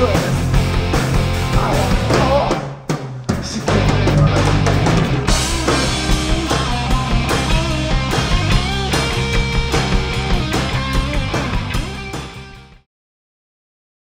good.